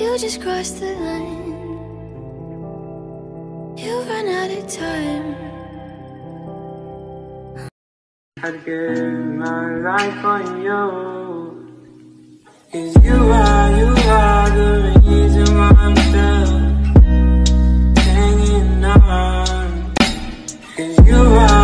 You just crossed the line. You run out of time. I'd give my life on you. Cause you are, you are the reason why I'm still hanging on. Cause you are.